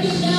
Christian.